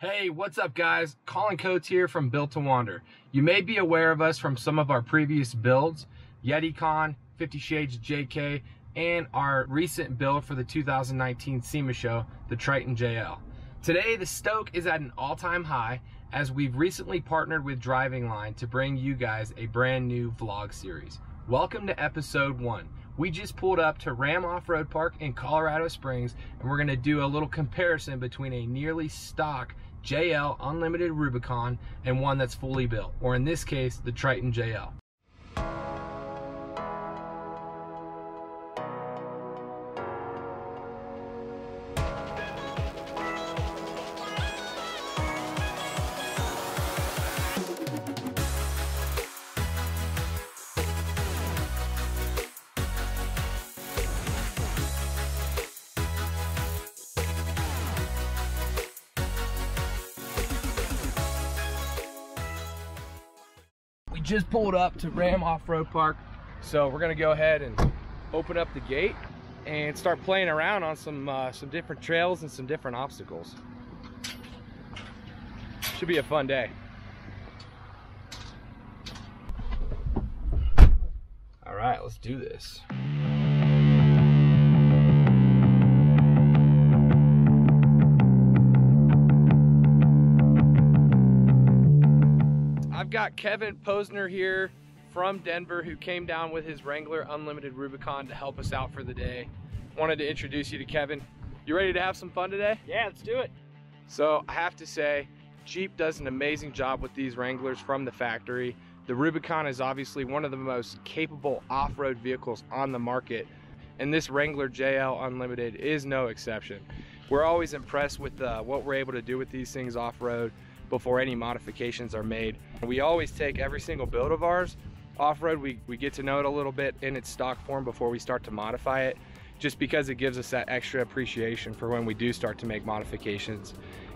Hey, what's up guys? Colin Coates here from Built to Wander. You may be aware of us from some of our previous builds, YetiCon, 50 Shades JK, and our recent build for the 2019 SEMA show, the Triton JL. Today, the stoke is at an all-time high as we've recently partnered with Driving Line to bring you guys a brand new vlog series. Welcome to episode one. We just pulled up to Ram Off-Road Park in Colorado Springs and we're gonna do a little comparison between a nearly stock JL Unlimited Rubicon and one that's fully built, or in this case, the Triton JL. Just pulled up to Ram Off-Road Park, so we're gonna go ahead and open up the gate and start playing around on some uh, some different trails and some different obstacles. Should be a fun day. All right, let's do this. Got Kevin Posner here from Denver who came down with his Wrangler Unlimited Rubicon to help us out for the day. Wanted to introduce you to Kevin. You ready to have some fun today? Yeah, let's do it. So I have to say, Jeep does an amazing job with these Wranglers from the factory. The Rubicon is obviously one of the most capable off-road vehicles on the market, and this Wrangler JL Unlimited is no exception. We're always impressed with uh, what we're able to do with these things off-road before any modifications are made. We always take every single build of ours off-road, we, we get to know it a little bit in its stock form before we start to modify it, just because it gives us that extra appreciation for when we do start to make modifications.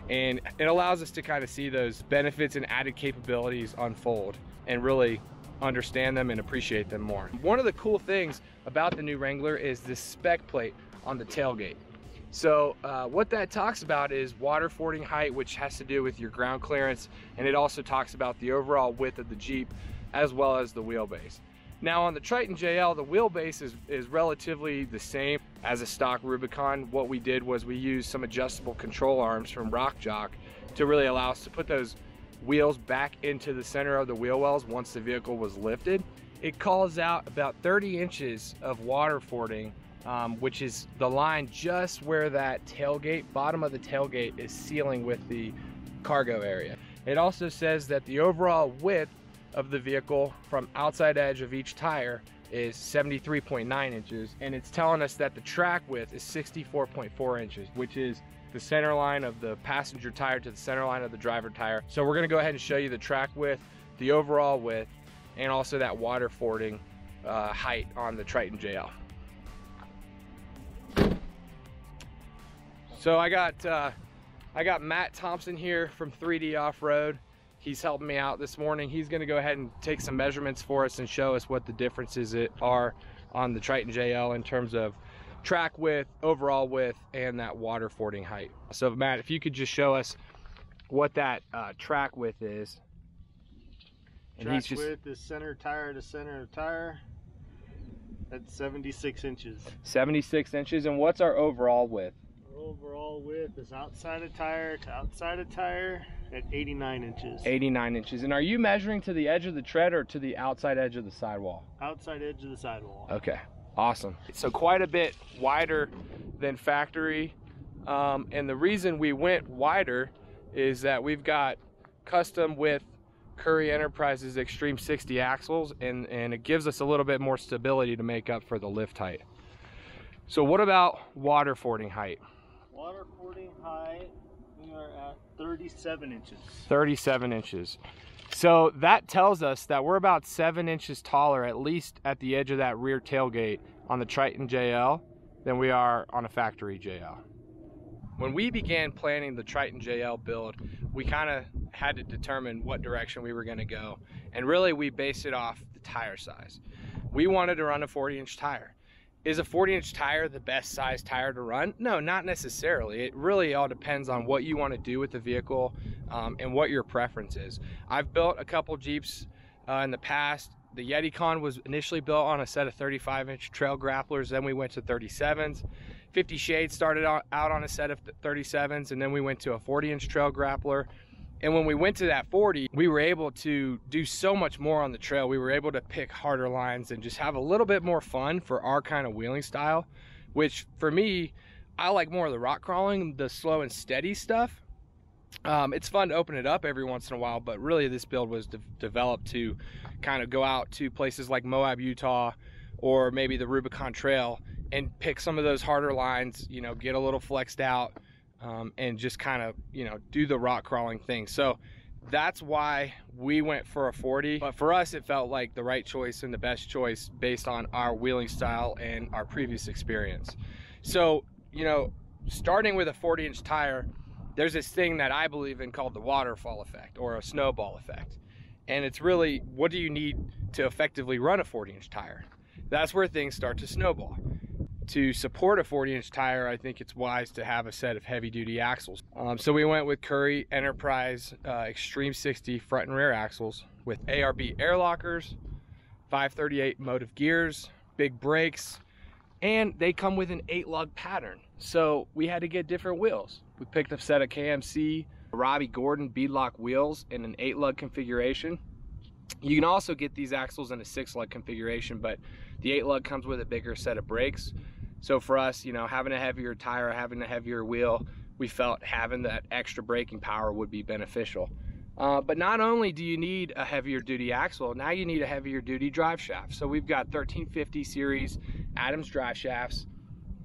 And it allows us to kind of see those benefits and added capabilities unfold and really understand them and appreciate them more. One of the cool things about the new Wrangler is this spec plate on the tailgate. So uh, what that talks about is water fording height, which has to do with your ground clearance, and it also talks about the overall width of the Jeep as well as the wheelbase. Now on the Triton JL, the wheelbase is, is relatively the same as a stock Rubicon. What we did was we used some adjustable control arms from Rock Jock to really allow us to put those wheels back into the center of the wheel wells once the vehicle was lifted. It calls out about 30 inches of water fording um, which is the line just where that tailgate, bottom of the tailgate is sealing with the cargo area. It also says that the overall width of the vehicle from outside edge of each tire is 73.9 inches and it's telling us that the track width is 64.4 inches which is the center line of the passenger tire to the center line of the driver tire so we're going to go ahead and show you the track width the overall width and also that water fording uh, height on the Triton JL So I got uh, I got Matt Thompson here from 3D Off-Road. He's helping me out this morning. He's gonna go ahead and take some measurements for us and show us what the differences are on the Triton JL in terms of track width, overall width, and that water fording height. So Matt, if you could just show us what that uh, track width is. And track just... width is center tire to center of tire. That's 76 inches. 76 inches, and what's our overall width? Overall width is outside of tire to outside of tire at 89 inches. 89 inches. And are you measuring to the edge of the tread or to the outside edge of the sidewall? Outside edge of the sidewall. Okay, awesome. So quite a bit wider than factory. Um, and the reason we went wider is that we've got custom with Currie Enterprises Extreme 60 axles and, and it gives us a little bit more stability to make up for the lift height. So what about water fording height? Height, we are at 37 inches. 37 inches. So that tells us that we're about seven inches taller, at least at the edge of that rear tailgate on the Triton JL than we are on a factory JL. When we began planning the Triton JL build, we kind of had to determine what direction we were going to go. And really we based it off the tire size. We wanted to run a 40 inch tire is a 40 inch tire the best size tire to run? No, not necessarily. It really all depends on what you want to do with the vehicle um, and what your preference is. I've built a couple Jeeps uh, in the past. The Yeti Con was initially built on a set of 35 inch trail grapplers, then we went to 37s. 50 Shades started out on a set of 37s, and then we went to a 40 inch trail grappler. And when we went to that 40, we were able to do so much more on the trail. We were able to pick harder lines and just have a little bit more fun for our kind of wheeling style, which for me, I like more of the rock crawling, the slow and steady stuff. Um, it's fun to open it up every once in a while, but really this build was de developed to kind of go out to places like Moab, Utah, or maybe the Rubicon Trail and pick some of those harder lines, you know, get a little flexed out, um, and just kind of, you know, do the rock crawling thing. So that's why we went for a 40. But for us, it felt like the right choice and the best choice based on our wheeling style and our previous experience. So, you know, starting with a 40 inch tire, there's this thing that I believe in called the waterfall effect or a snowball effect. And it's really, what do you need to effectively run a 40 inch tire? That's where things start to snowball to support a 40 inch tire, I think it's wise to have a set of heavy duty axles. Um, so we went with Currie Enterprise uh, Extreme 60 front and rear axles with ARB air lockers, 538 motive gears, big brakes, and they come with an eight lug pattern. So we had to get different wheels. We picked a set of KMC Robby Gordon beadlock wheels in an eight lug configuration. You can also get these axles in a six lug configuration, but the eight lug comes with a bigger set of brakes. So for us, you know, having a heavier tire, having a heavier wheel, we felt having that extra braking power would be beneficial. Uh, but not only do you need a heavier duty axle, now you need a heavier duty drive shaft. So we've got 1350 series Adams drive shafts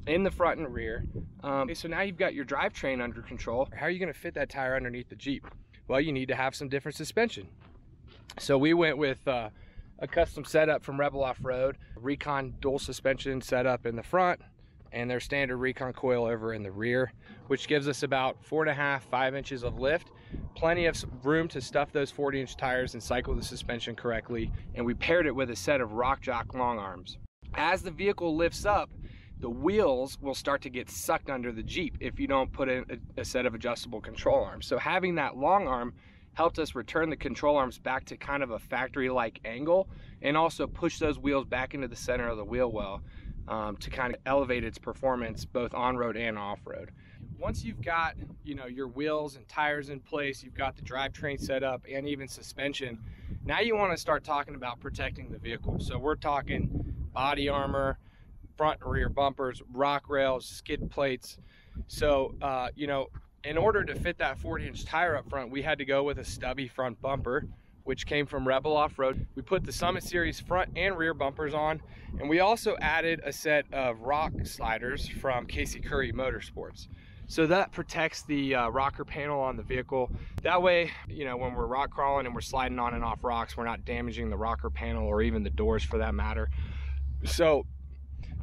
in the front and rear. Um, so now you've got your drivetrain under control. How are you gonna fit that tire underneath the Jeep? Well, you need to have some different suspension. So we went with uh, a custom setup from Rebel Off-Road, Recon dual suspension setup in the front, and their standard Recon coil over in the rear, which gives us about four and a half, five inches of lift. Plenty of room to stuff those 40 inch tires and cycle the suspension correctly. And we paired it with a set of Rock Jock long arms. As the vehicle lifts up, the wheels will start to get sucked under the Jeep if you don't put in a, a set of adjustable control arms. So having that long arm helped us return the control arms back to kind of a factory-like angle and also push those wheels back into the center of the wheel well um, to kind of elevate its performance both on-road and off-road. Once you've got you know your wheels and tires in place, you've got the drivetrain set up and even suspension, now you want to start talking about protecting the vehicle. So we're talking body armor, front and rear bumpers, rock rails, skid plates. So, uh, you know, in order to fit that 40 inch tire up front, we had to go with a stubby front bumper, which came from Rebel Off-Road. We put the Summit Series front and rear bumpers on, and we also added a set of rock sliders from Casey Currie Motorsports. So that protects the uh, rocker panel on the vehicle. That way, you know, when we're rock crawling and we're sliding on and off rocks, we're not damaging the rocker panel or even the doors for that matter. So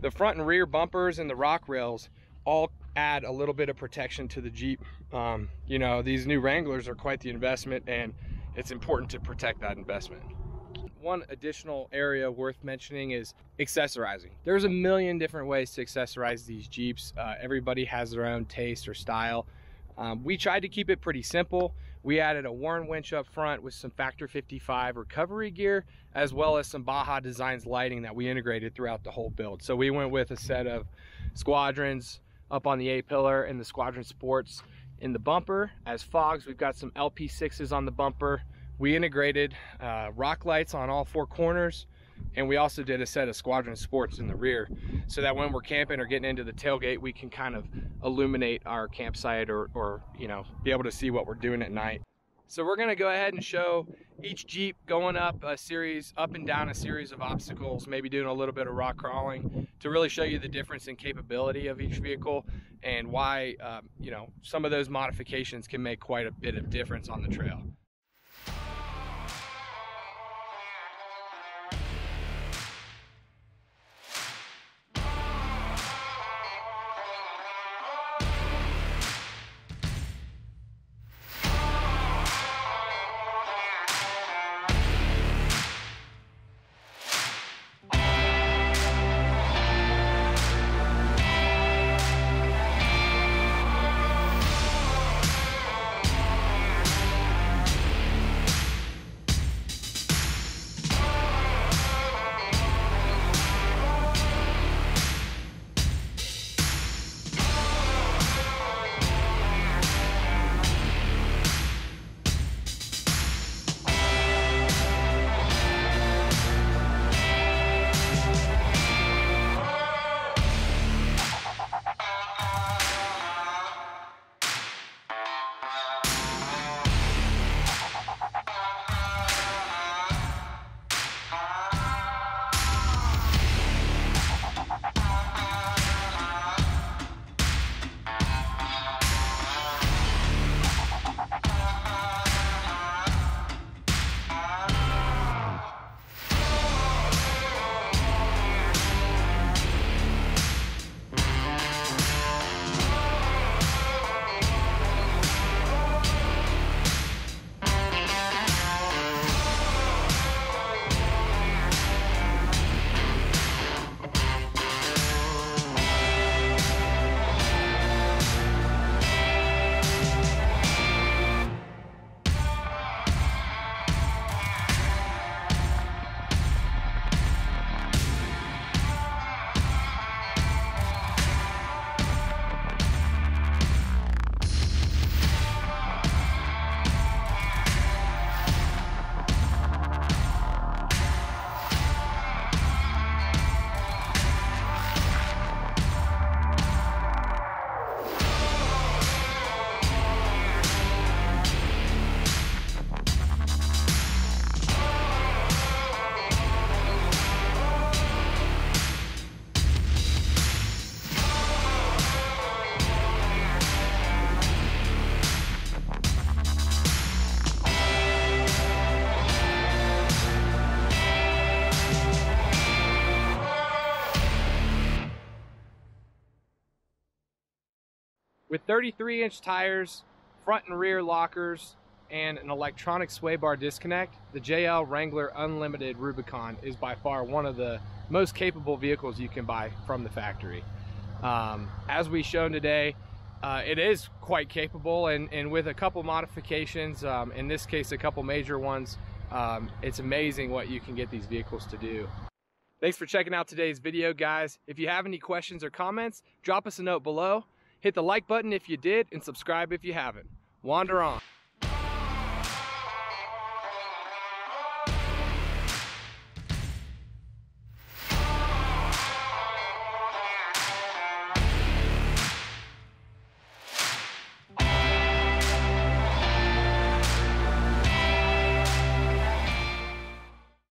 the front and rear bumpers and the rock rails all add a little bit of protection to the Jeep. Um, you know, these new Wranglers are quite the investment and it's important to protect that investment. One additional area worth mentioning is accessorizing. There's a million different ways to accessorize these Jeeps. Uh, everybody has their own taste or style. Um, we tried to keep it pretty simple. We added a Warn winch up front with some Factor 55 recovery gear, as well as some Baja Designs lighting that we integrated throughout the whole build. So we went with a set of squadrons, up on the A-pillar and the Squadron Sports in the bumper. As fogs, we've got some LP6s on the bumper. We integrated uh, rock lights on all four corners and we also did a set of Squadron Sports in the rear so that when we're camping or getting into the tailgate, we can kind of illuminate our campsite or, or you know, be able to see what we're doing at night. So we're gonna go ahead and show each Jeep going up a series, up and down a series of obstacles, maybe doing a little bit of rock crawling to really show you the difference in capability of each vehicle and why, um, you know, some of those modifications can make quite a bit of difference on the trail. With 33 inch tires, front and rear lockers, and an electronic sway bar disconnect, the JL Wrangler Unlimited Rubicon is by far one of the most capable vehicles you can buy from the factory. Um, as we shown today, uh, it is quite capable and, and with a couple modifications, um, in this case a couple major ones, um, it's amazing what you can get these vehicles to do. Thanks for checking out today's video guys. If you have any questions or comments, drop us a note below. Hit the like button if you did and subscribe if you haven't. Wander on.